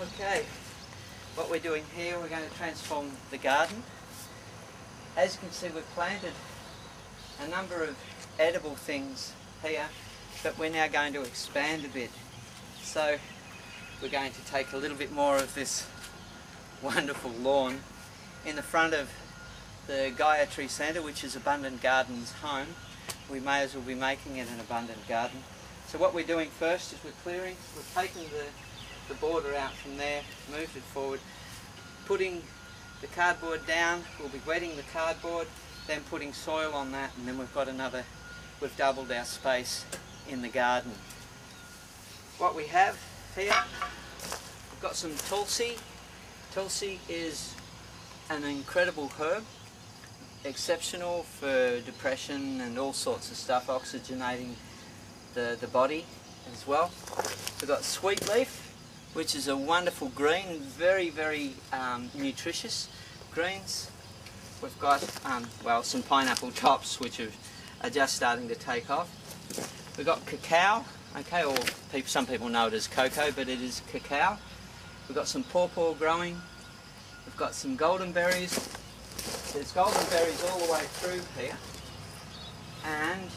Okay, what we're doing here, we're going to transform the garden. As you can see, we've planted a number of edible things here, but we're now going to expand a bit. So we're going to take a little bit more of this wonderful lawn in the front of the Gaia Tree Centre, which is Abundant Gardens home. We may as well be making it an abundant garden. So what we're doing first is we're clearing, we're taking the the border out from there, moved it forward, putting the cardboard down, we'll be wetting the cardboard, then putting soil on that and then we've got another, we've doubled our space in the garden. What we have here, we've got some tulsi. Tulsi is an incredible herb, exceptional for depression and all sorts of stuff, oxygenating the, the body as well. We've got sweet leaf, which is a wonderful green, very, very um, nutritious greens. We've got, um, well, some pineapple tops, which are, are, just starting to take off. We've got cacao, okay, or people, some people know it as cocoa, but it is cacao. We've got some pawpaw growing. We've got some golden berries. There's golden berries all the way through here. And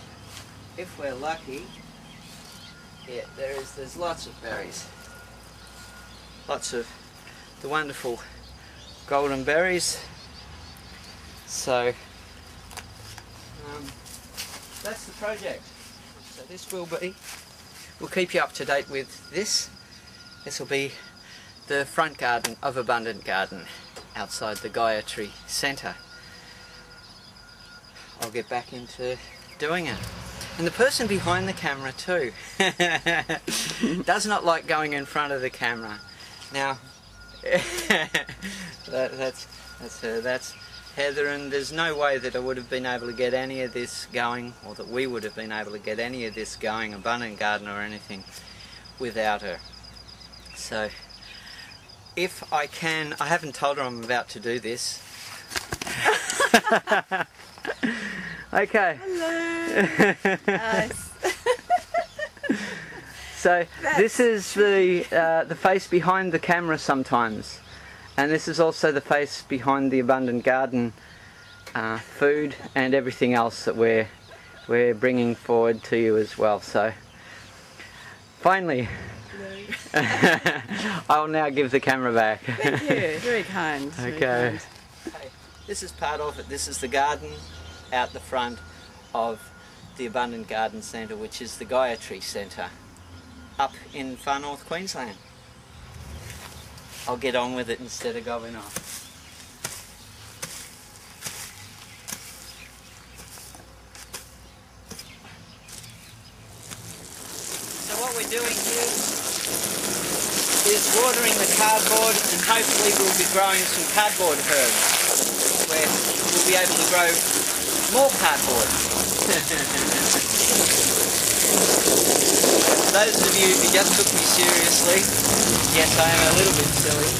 if we're lucky, yeah, there is, there's lots of berries lots of the wonderful golden berries. So um, that's the project. So this will be, we'll keep you up to date with this. This will be the front garden of Abundant Garden outside the Gaia Tree Centre. I'll get back into doing it. And the person behind the camera too does not like going in front of the camera. Now, that, that's that's uh, that's Heather, and there's no way that I would have been able to get any of this going, or that we would have been able to get any of this going, abundant garden or anything, without her. So, if I can, I haven't told her I'm about to do this. okay. Hello. nice. So That's this is the uh, the face behind the camera sometimes, and this is also the face behind the abundant garden uh, food and everything else that we're we're bringing forward to you as well. So finally. I'll now give the camera back. Thank you. Very kind. Okay. Very kind. This is part of it. This is the garden out the front of the Abundant Garden Centre, which is the Gaia Tree Centre up in far north Queensland. I'll get on with it instead of going off. So what we're doing here is watering the cardboard and hopefully we'll be growing some cardboard herbs where we'll be able to grow more cardboard. those of you who just took me seriously, yes, I am a little bit silly.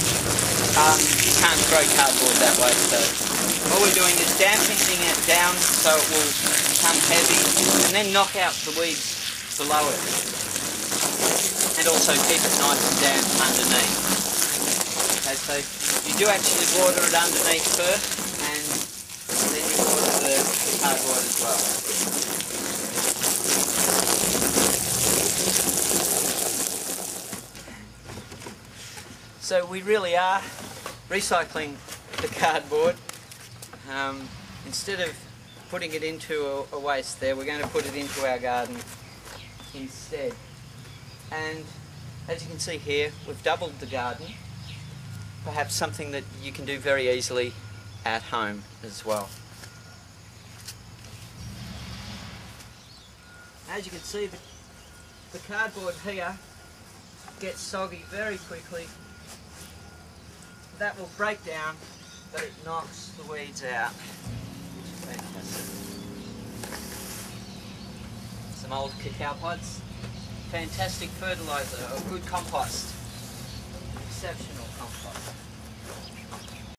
Um, you can't grow cardboard that way, so what we're doing is damping it down so it will become heavy, and then knock out the weeds below it, and also keep it nice and damp underneath. Okay, so you do actually water it underneath first, and then you water the cardboard as well. So we really are recycling the cardboard. Um, instead of putting it into a, a waste there, we're going to put it into our garden instead. And as you can see here, we've doubled the garden. Perhaps something that you can do very easily at home as well. As you can see, the, the cardboard here gets soggy very quickly that will break down, but it knocks the weeds out. Some old cacao pods. Fantastic fertiliser, a good compost. Exceptional compost.